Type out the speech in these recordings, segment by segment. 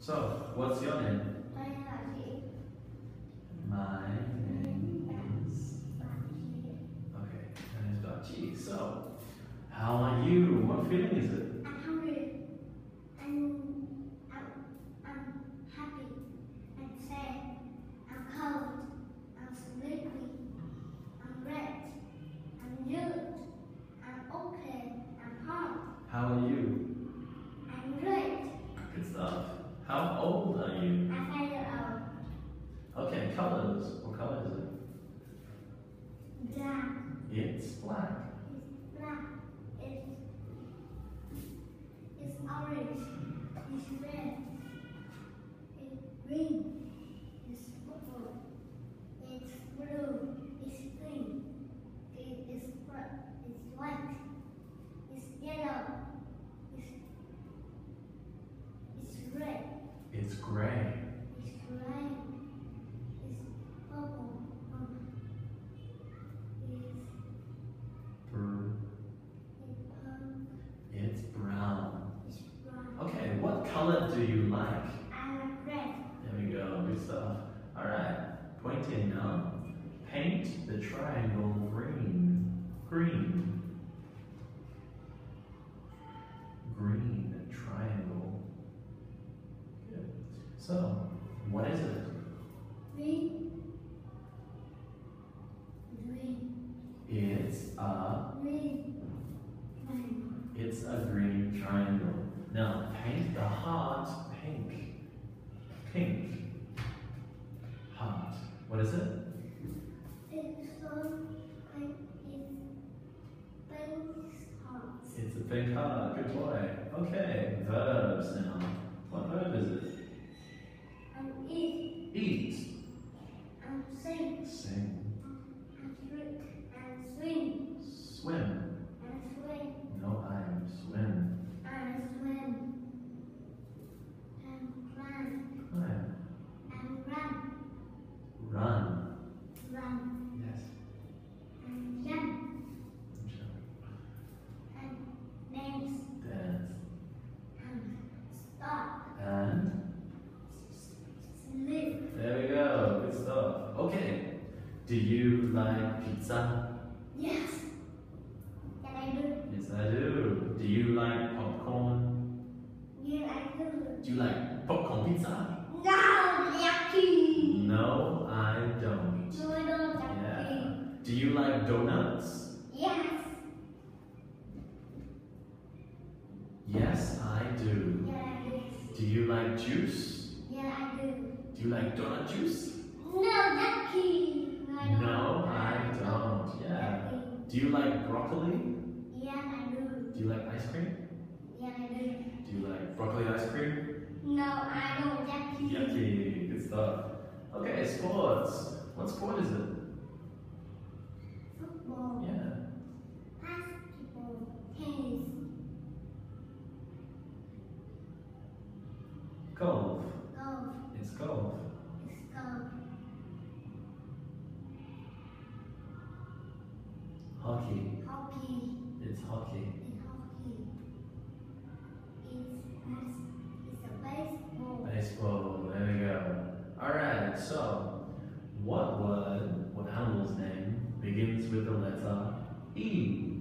So, what's your name? Đây là chị My name is. Okay, my name is Dachi. So, how are you? What feeling is it? I'm hungry and I'm, I'm happy and sad I'm cold I'm sleepy I'm red I'm good I'm okay I'm hot How are you? I'm great Good stuff. How old are you? I'm five years old Okay, colors. What color is it? black It's black. It's black. It's it's orange. It's red. It's green. It's purple. It's blue. It's green. It is red. It's white. It's yellow. It's it's red. It's gray. It's gray. It's purple. Um, it's Br- it's um, It's brown. it's brown. Okay, what color do you like? I like red. There we go, good stuff. Alright, pointing now. Um, paint the triangle green. Green. Green triangle. Good. So, what is it? Green. Green. It's a Green. Green. it's a green triangle. Now paint the heart pink. Pink. Heart. What is it? It's it's. It's a big heart. Good boy. Okay, verbs now. What verb is it? And eat Eat. and sing Sing. and drink and swim Swim. and swim No, I'm swim. and swim and run Climb. and run Run. Run Yes. and jump and dance Dance. and stop And sleep. there we go. Good stuff. Okay. Do you like pizza? Yes. Yes, I do. Yes, I do. Do you like popcorn? Yeah, I do. Do you like popcorn pizza? Do you like donuts? Yes. Yes, I do. Yeah, do. You like juice? Yeah, I do. Do you like donut juice? No, yucky. No, I don't. No, I don't. Yeah. Do you like broccoli? Yeah, I do. Do you like ice cream? Yeah, I do. Do you like broccoli ice cream? No, I don't yucky. Yucky, good stuff. Okay, sports. What sport is it? Hockey. Hockey. It's hockey. It's hockey. It's it's a baseball. Baseball. There we go. All right. So, what word, what animal's name begins with the letter? E.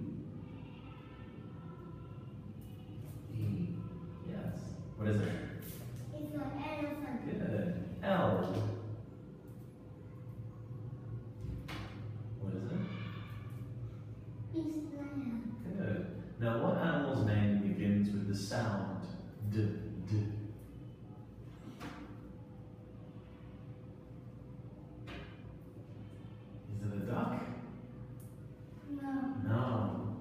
Good. Now, what animal's name begins with the sound d, d? Is it a duck? No. No.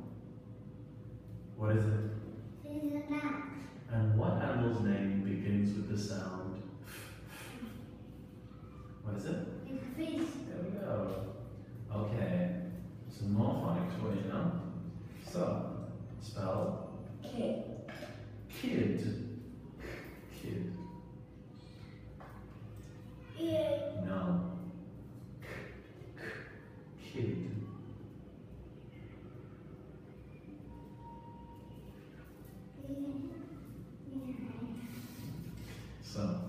What is it? So,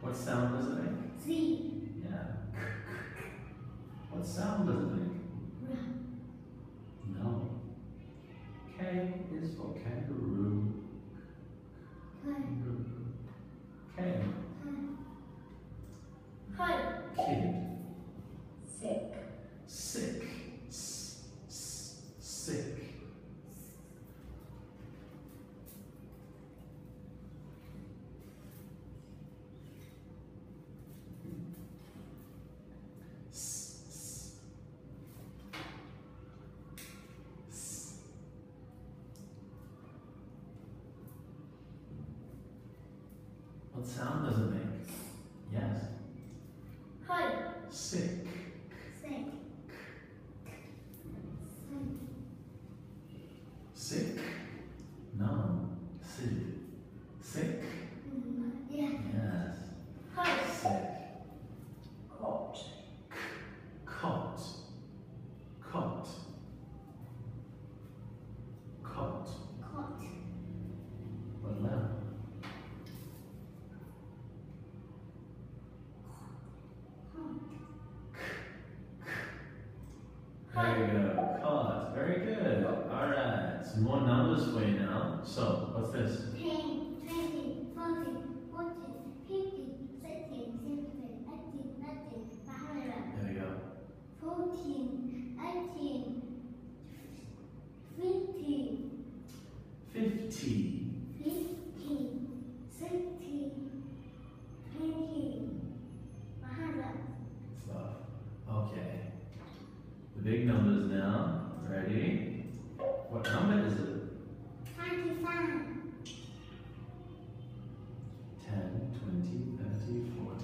what sound does it make? Z. Yeah. What sound does it make? No. K is for kangaroo. Kangaroo. What sound does it make? Yes. K. Sick. Sick. Sick. Sick? No. Sick. Sick? Yeah. Yes. K. Sick. Cot. Cot. Cot. Cot. Cot. What letter? There you go. Cot. Very good. Alright. For you now. So, what's this? 10, 20, 40, 40, 50, 60, 70, 80, 90, 100, There we go. 14, 18, 15, 50. 50,